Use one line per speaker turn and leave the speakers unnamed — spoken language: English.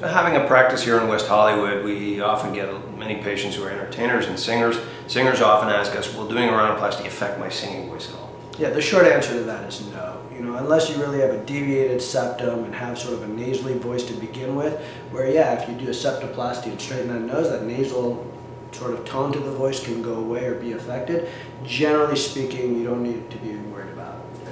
So having a practice here in West Hollywood, we often get many patients who are entertainers and singers. Singers often ask us, will doing a rhinoplasty affect my singing voice at all?
Yeah, the short answer to that is no. You know, unless you really have a deviated septum and have sort of a nasally voice to begin with, where yeah, if you do a septoplasty and straighten that nose, that nasal sort of tone to the voice can go away or be affected. Generally speaking, you don't need to be worried about. it.